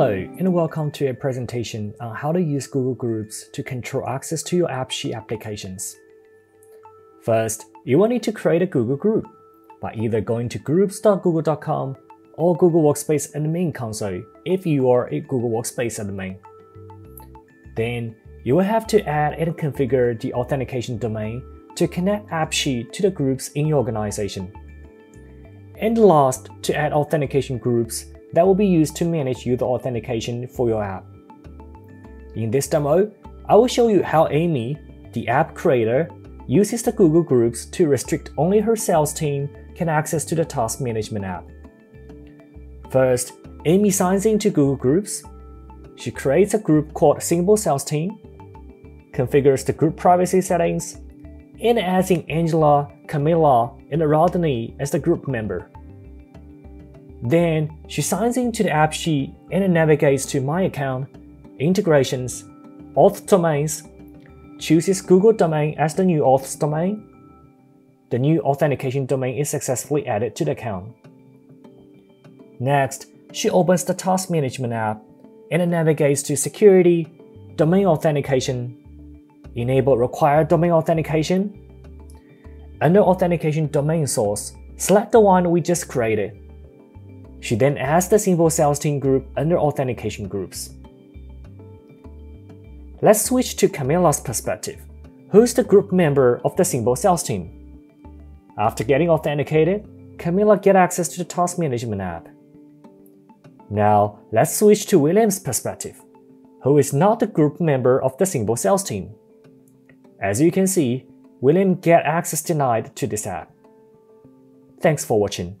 Hello and welcome to a presentation on how to use Google Groups to control access to your AppSheet applications. First, you will need to create a Google Group by either going to groups.google.com or Google Workspace admin console if you are a Google Workspace admin. Then, you will have to add and configure the authentication domain to connect AppSheet to the groups in your organization. And last, to add authentication groups that will be used to manage user authentication for your app. In this demo, I will show you how Amy, the app creator, uses the Google Groups to restrict only her sales team can access to the task management app. First, Amy signs into Google Groups. She creates a group called Singapore Sales Team, configures the group privacy settings, and adds in Angela, Camilla, and Rodney as the group member. Then she signs into the AppSheet and navigates to My Account, Integrations, Auth Domains, chooses Google Domain as the new auth domain. The new authentication domain is successfully added to the account. Next, she opens the Task Management app and navigates to Security, Domain Authentication, Enable Required Domain Authentication. Under Authentication Domain Source, select the one we just created. She then adds the Singapore Sales Team group under Authentication Groups. Let's switch to Camilla's perspective, who's the group member of the Singapore Sales Team. After getting authenticated, Camilla get access to the Task Management app. Now, let's switch to William's perspective, who is not the group member of the Singapore Sales Team. As you can see, William get access denied to this app. Thanks for watching.